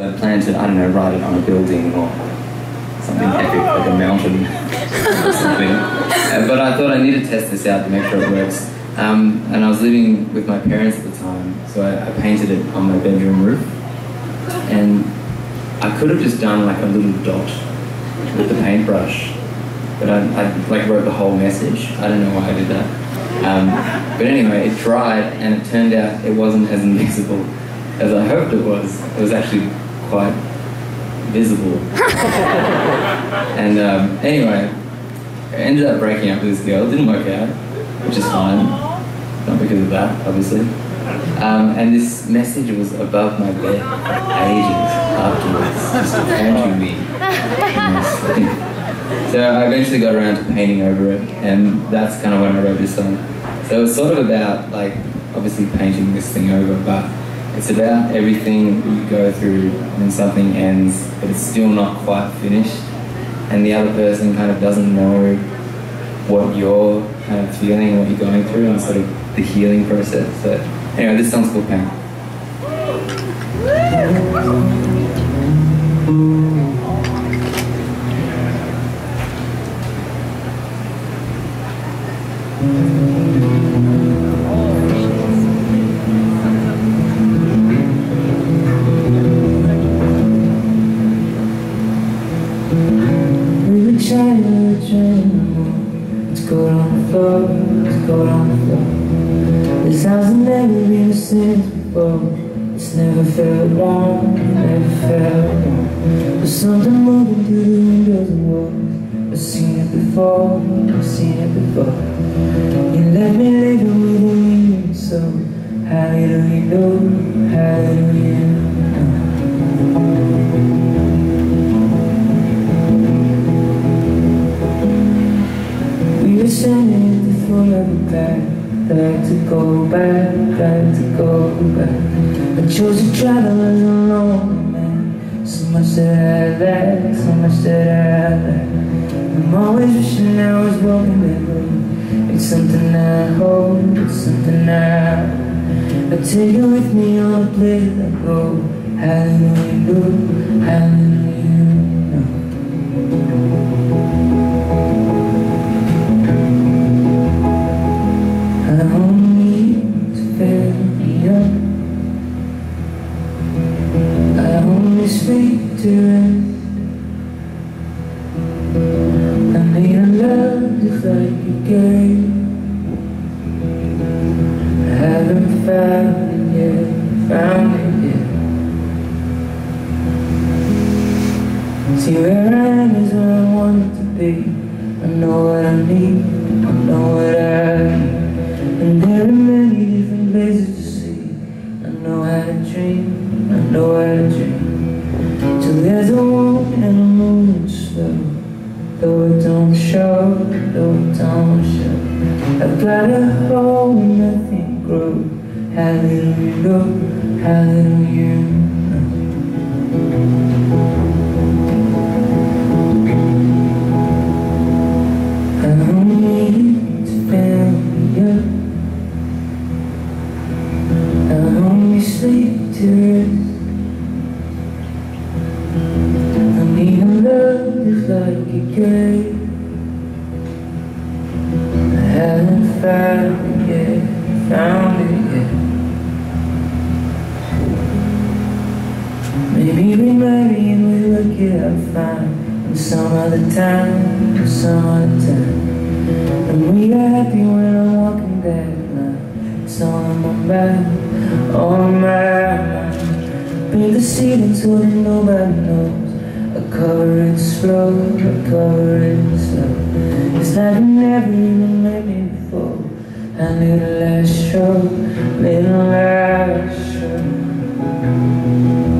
I planned to, I don't know, write it on a building or something epic, like a mountain or something. Uh, but I thought I need to test this out to make sure it works. Um, and I was living with my parents at the time, so I, I painted it on my bedroom roof. And I could have just done like a little dot with the paintbrush, but I, I like wrote the whole message. I don't know why I did that. Um, but anyway, it dried, and it turned out it wasn't as invisible as I hoped it was. It was actually quite visible. and um, anyway, I ended up breaking up with this girl. It didn't work out, which is fine. Not because of that, obviously. Um, and this message was above my bed for ages afterwards, just haunting me. so I eventually got around to painting over it, and that's kind of when I wrote this song. So it's sort of about, like, obviously painting this thing over, but it's about everything you go through when something ends, but it's still not quite finished, and the other person kind of doesn't know what you're kind of feeling, what you're going through, and sort of the healing process. So anyway, this song's called Paint. We the This house has never been the same before It's never felt wrong, never felt wrong There's something moving through the windows and walls. I've seen it before, I've seen it before. You let me living with a ringing soul Hallelujah, hallelujah, We were standing the foot of the back to go back, like to go back I chose to travel as a lonely man. So much that I lack, so much that I lack I'm always wishing I was walking that way It's something I hold, it's something I I take it with me on a place I go Hallelujah, hallelujah, speak to rest I need a love just like you gave I haven't found it yet, found it yet. See where I am is where I want to be. I know what I need, I know what I need And there are many different places to see. I know how to dream, I know how to dream there's a warm and a moon slow Though it don't show, though it don't show. I've got a hole where nothing grows Hallelujah, go, hallelujah. I need to like you gave I haven't found it yet, found it yet. Maybe we marry and we work it out fine some other time, some other time. And we are happy when I'm walking that line. It's all on my back, on my mind. Paint the ceiling so that nobody knows I cover it slow, I cover it slow It's like you never even met me before A less show, little less show A little less show